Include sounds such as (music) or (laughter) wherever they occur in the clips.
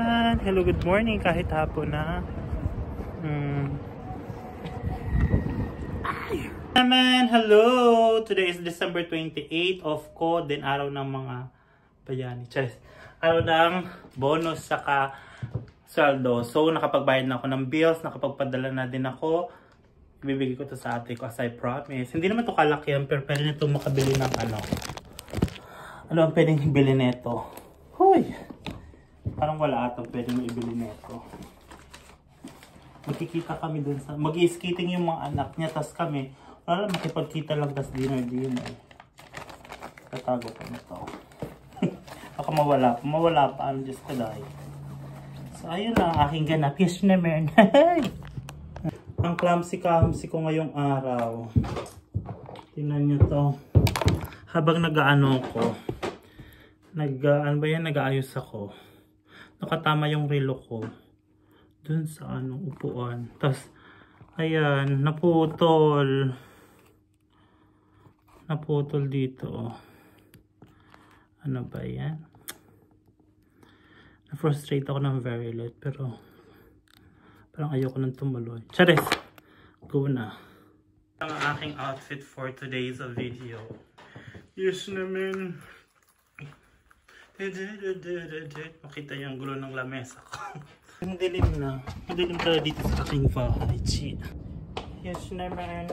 naman. Hello, good morning kahit hapon na. Ay. Naman, hello! Today is December 28 of ko, din araw ng mga bayani. Charis. Araw ng bonus saka sweldo. So, nakapagbayad na ako ng bills, nakapagpadala na din ako. Ibibigay ko to sa ate ko as I promise. Hindi naman to kalakihan, pero pwede nito makabili ng ano. Ano ang pwedeng ibili nito? Huy! Parang wala atang pwede mo ibili nito. Magkikita kami dun sa... mag skating yung mga anak niya, tas kami, wala lang makipagkita lang, tas dinner dinner. Tatago ko na to. (laughs) Baka mawala. Mawala pa. Ano, Diyos ko dahil. So, ayun lang ang aking ganap. Yes naman. (laughs) ang clumsy-clumsy ko ngayong araw. Tingnan nyo to. Habang nag-ano ko, nag, ano ba yan, nag-aayos ako nakatama yung relo ko dun sa anong upuan. Tapos, ayan, naputol. Naputol dito. Ano ba yan? Na-frustrate ako ng very late, pero parang ayoko nang tumuloy. Charis! Go na. Ang aking outfit for today's video. Yes naman. Makita yung gulo ng lamesa ko. (laughs) Ang dilim na. Ang dilim pala dito sa aking bahay. Yes naman.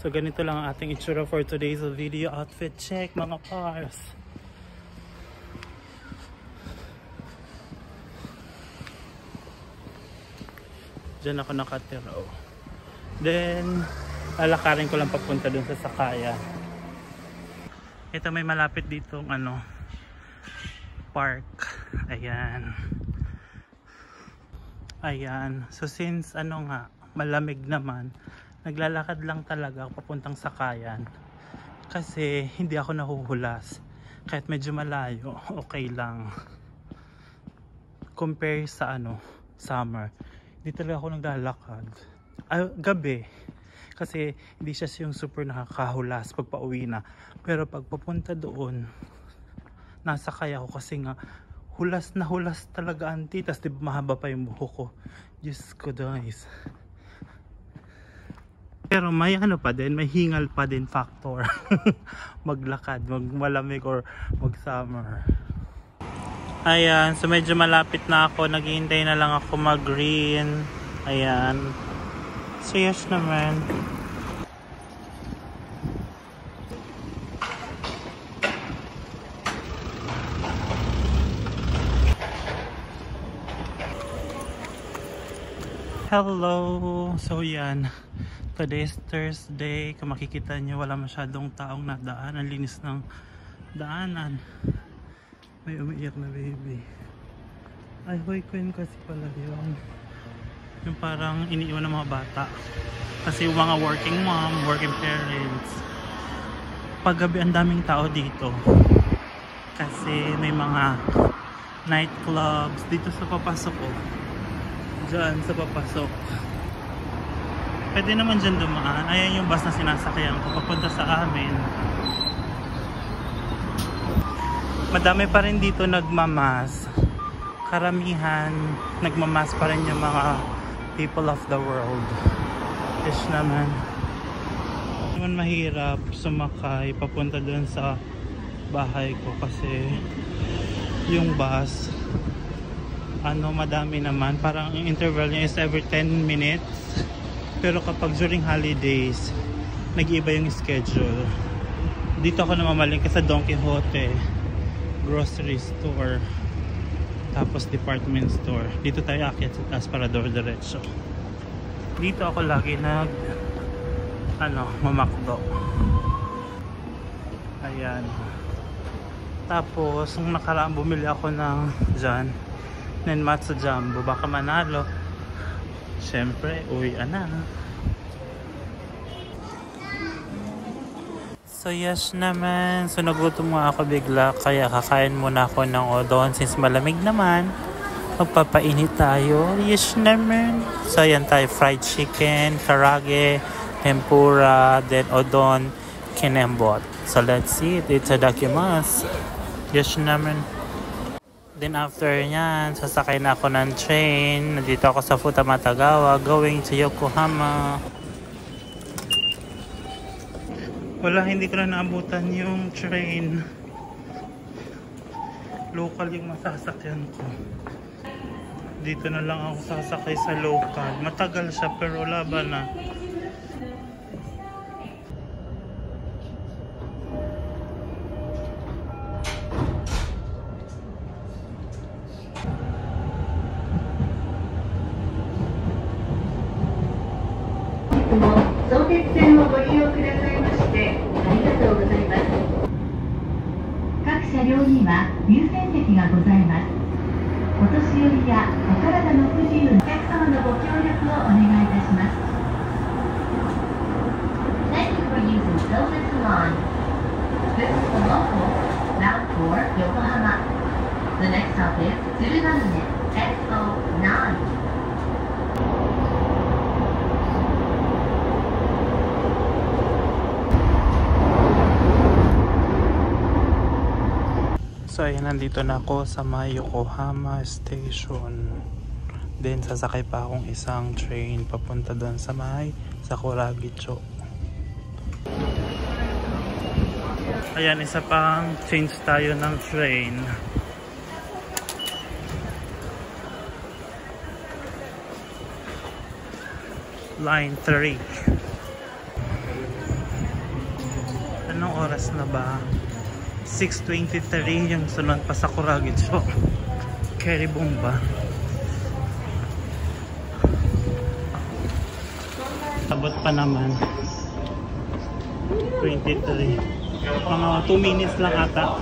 So ganito lang ang ating itsura for today's video outfit check mga cars. Diyan ako nakatira. Oh. Then, lalakarin ko lang papunta dun sa Sakaya. Ito may malapit dito ano, park. Ayan. Ayan. So since ano nga, malamig naman, naglalakad lang talaga papuntang Sakayan. Kasi hindi ako nahuhulas. Kahit medyo malayo, okay lang. Compare sa ano, summer hindi talaga ako naglalakad. Ay, gabi. Kasi hindi siya yung super nakakahulas pag pauwi na. Pero pag papunta doon nasa kaya ko kasi nga hulas na hulas talaga anti tas di mahaba pa yung buhok ko? Diyos ko guys. Pero may ano pa din may hingal pa din factor. (laughs) Maglakad mag malamig or mag summer Ayan, so medyo malapit na ako. Naghihintay na lang ako mag-green. Ayan. So yes naman. Hello! So yan. Today is Thursday. Kung makikita nyo, wala masyadong taong nadaan. Ang linis ng daanan. May umiiyak na baby. Ay, hoy, queen kasi pala yun. Yung parang iniiwan ng mga bata. Kasi yung mga working mom, working parents. Paggabi ang daming tao dito. Kasi may mga nightclubs dito sa papasok ko. Oh. Diyan sa papasok. Pwede naman dyan dumaan. Ayan yung bus na sinasakyan ko papunta sa amin madami pa rin dito nagmamas karamihan nagmamas pa rin yung mga people of the world. Ish naman. Naman mahirap sumakay papunta dun sa bahay ko kasi yung bus ano madami naman. Parang yung interval niya is every 10 minutes. Pero kapag during holidays nag-iiba yung schedule. Dito ako namamalingka sa Don Quixote grocery store tapos department store. Dito tayo akyat sa taas para door diretso dito ako lagi nag ano mamakdo. Ayan. Tapos nung nakaraan bumili ako ng dyan nenmatsu jumbo. Baka manalo. Syempre uwi na So yes naman, so nagutom nga ako bigla kaya kakain muna ako ng odon since malamig naman. Magpapainit tayo. Yes naman. So, yan tayo. Fried chicken, karage, tempura, then odon, kinembot. So, let's eat. It's a dakimasu. Yes naman. Then after nyan, sasakay na ako ng train. Nandito ako sa Futamatagawa going to Yokohama. Wala, hindi ko na naabutan yung train. Local yung masasakyan ko. Dito na lang ako sasakay sa local. Matagal siya pero laban na. には優先席がございます。お年寄りやお体の不自由な So ayun, nandito na ako sa may Yokohama Station. Then sasakay pa akong isang train papunta doon sa may Sakuragicho. Ayan, isa pang change tayo ng train. Line 3. Anong oras na ba? 6.23 yung sunod pa sa Kuragitso. Kerry (laughs) bomba. Abot pa naman. 23. Mga 2 minutes lang ata.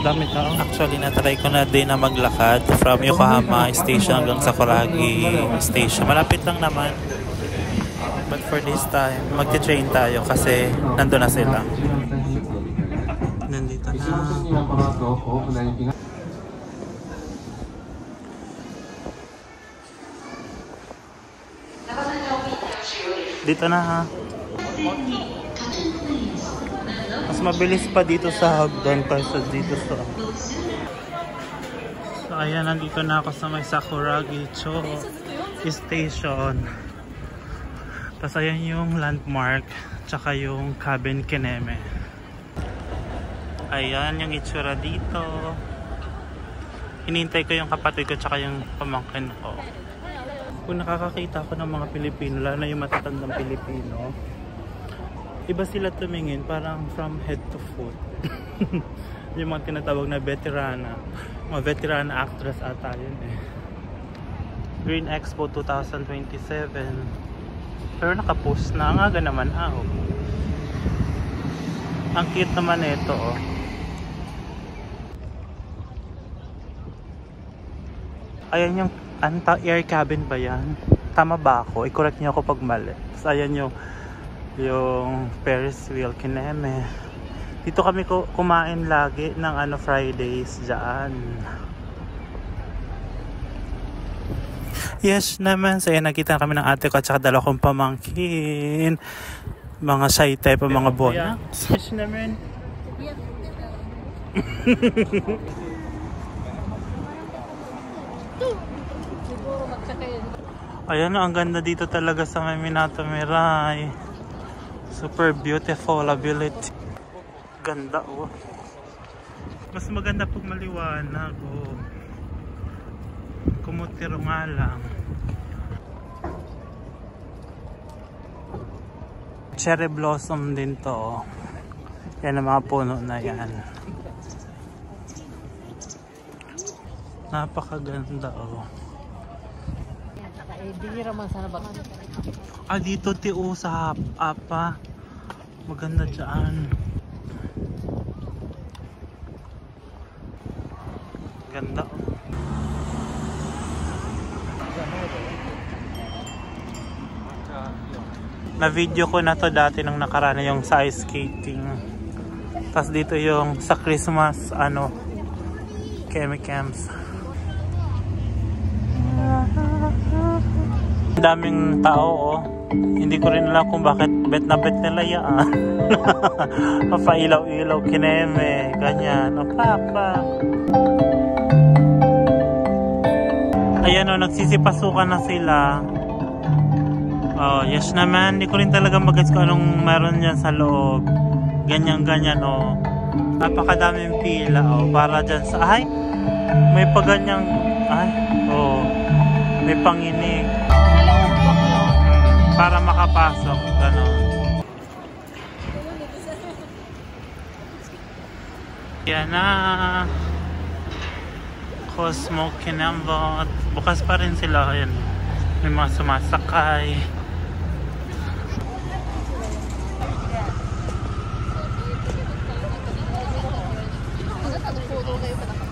Dami tao. Actually, natry ko na din na maglakad from Yokohama Station hanggang Sakuragi Station. Malapit lang naman. But for this time, magte-train tayo kasi nandun na sila. Nandito na. Dito na ha. Mas mabilis pa dito sa hagdan kaysa dito sa... So ayan, nandito na ako sa may Sakuragi Cho Station. Tapos ayan yung landmark, tsaka yung cabin Kineme. Ayan yung itsura dito. Hinintay ko yung kapatid ko tsaka yung pamangkin ko. Kung nakakakita ko ng mga Pilipino, lalo na yung matatandang Pilipino, iba sila tumingin parang from head to foot. (laughs) yung mga tinatawag na veterana. Mga veterana actress ata yun eh. Green Expo 2027. Pero nakapost na. Ang aga naman ah. oh. Ang cute naman ito oh. Ayan yung anta air cabin ba yan? Tama ba ako? I-correct niyo ako pag mali. Tapos ayan yung yung Ferris wheel kineme. Dito kami ku- kumain lagi ng ano Fridays diyan. Yes naman. So ayan, nakita kami ng ate ko at saka kong pamangkin. Mga type ang mga bona. Yes naman. Ayan, ang ganda dito talaga sa may Minato Mirai. Super beautiful ability. Ganda oh. Mas maganda pag maliwanag oh. Kumutiro nga lang. Cherry blossom din to oh. Yan ang mga puno na yan. Napakaganda oh. Bihira man sana ba? Ah, dito tiyo sa apa. Maganda dyan. Ganda. oh. Na video ko na to dati nung nakaraan yung sa ice skating. Tapos dito yung sa Christmas, ano, chemicals. Ang daming tao, oh. Hindi ko rin alam kung bakit bet na bet nila yan. (laughs) Papailaw-ilaw, kineme, ganyan. O, papa. Ayan o, nagsisipasukan na sila. Oh, yes naman. Hindi ko rin talaga magets kung anong meron dyan sa loob. Ganyan-ganyan o. Napakadaming pila o. Para dyan sa... Ay! May paganyang... Ay! Oh. May panginig. Para makapasok. Ganon. Yan na. Cosmo Kinambot. Bukas pa rin sila. Ayan. May mga sumasakay.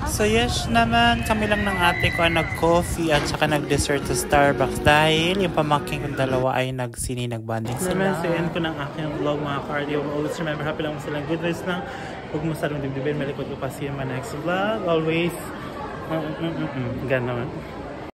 So yes naman, kami lang ng ate ko ang nag-coffee at saka nag-dessert sa Starbucks dahil yung pamaking kong dalawa ay nagsini, nagbanding sila. Naman, so end ko ng aking vlog mga cardio. Always remember, happy lang mo silang good vibes lang. Huwag mo sarong dibdibin, malikot ko pa siya my next vlog. Always, mm, mm, mm, mm, ganon.